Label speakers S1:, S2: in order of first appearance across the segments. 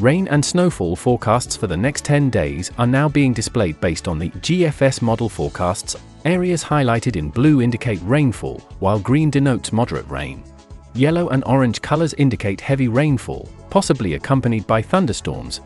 S1: Rain and snowfall forecasts for the next 10 days are now being displayed based on the GFS model forecasts. Areas highlighted in blue indicate rainfall, while green denotes moderate rain. Yellow and orange colors indicate heavy rainfall, possibly accompanied by thunderstorms.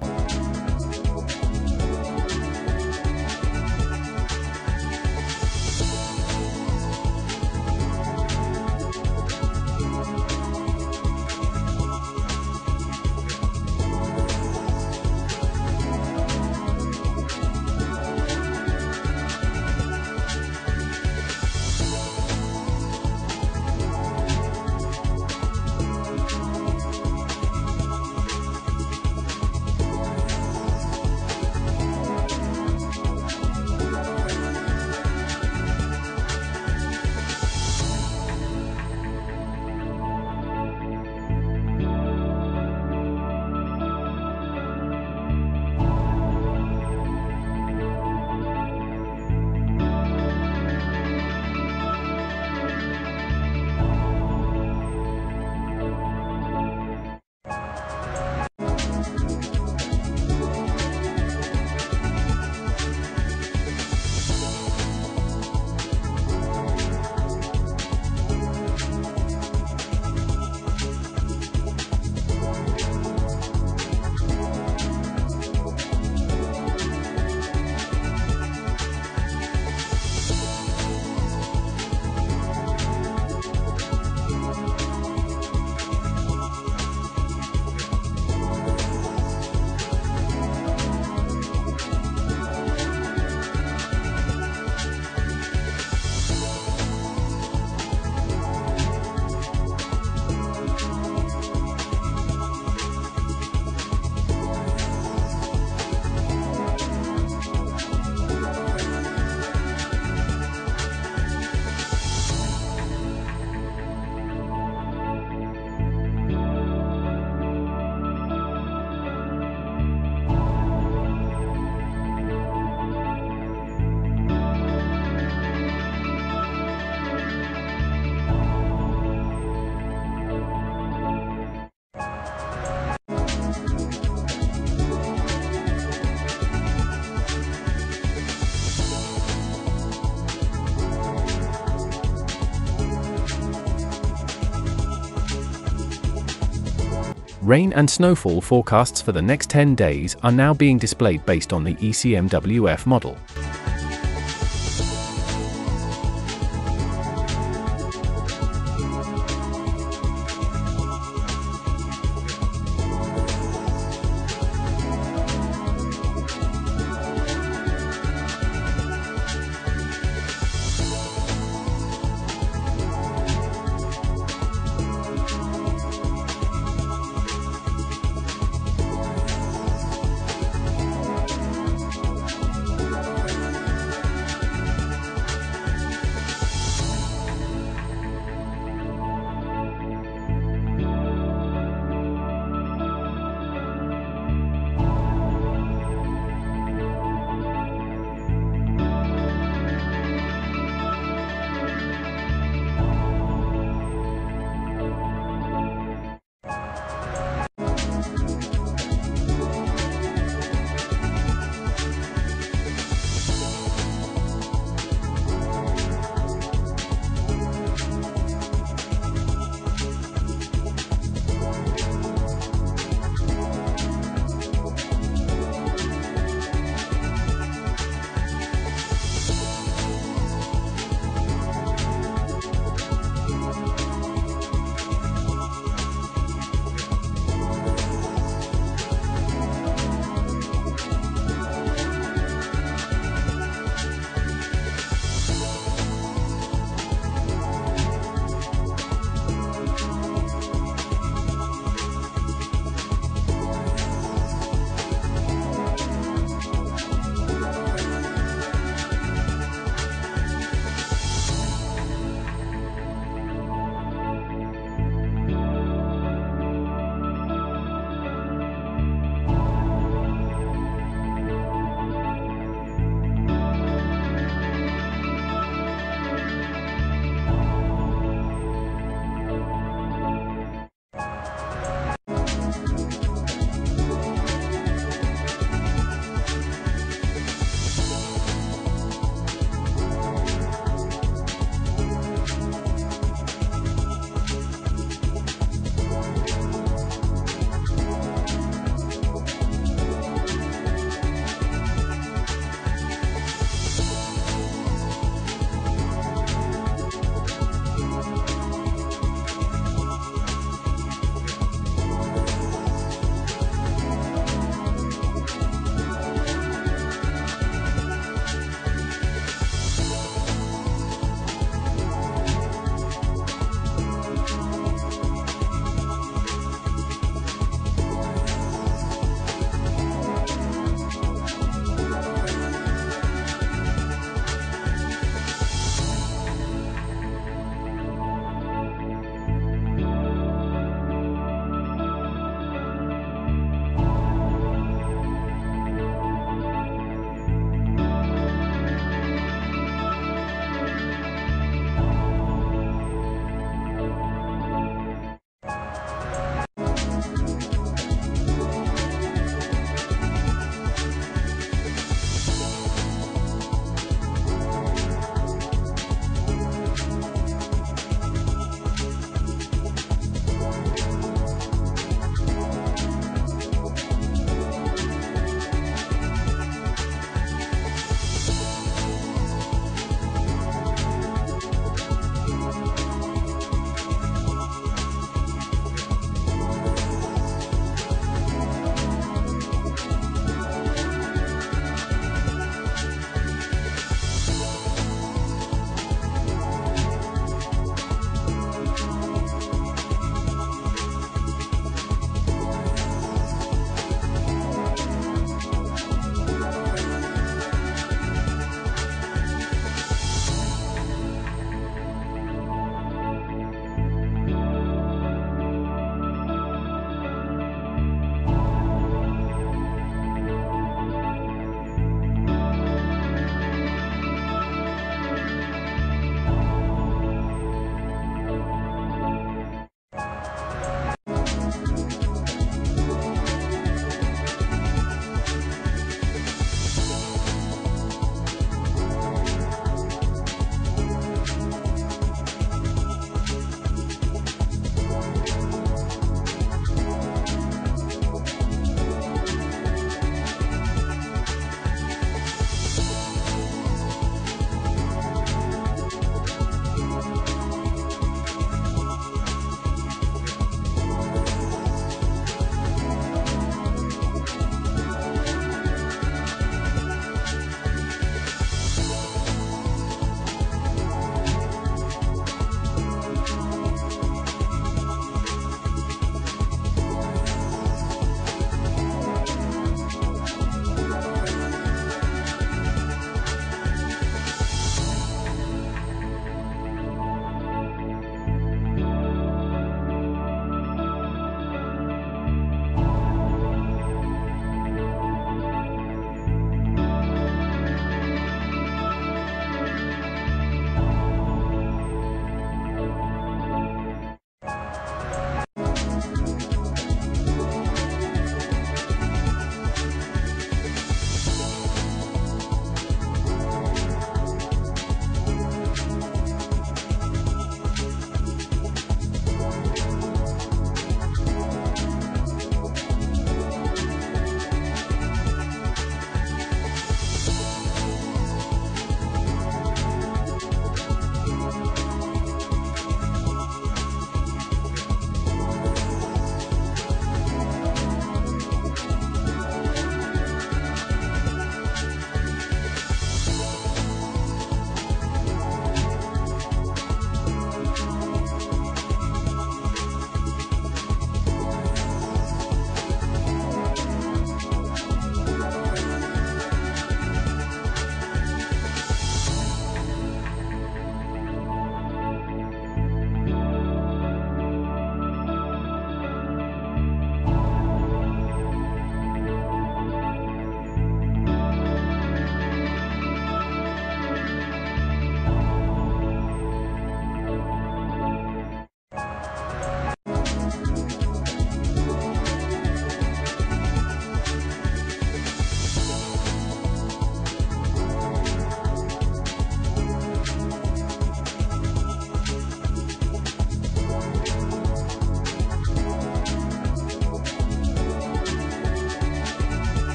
S1: Rain and snowfall forecasts for the next 10 days are now being displayed based on the ECMWF model.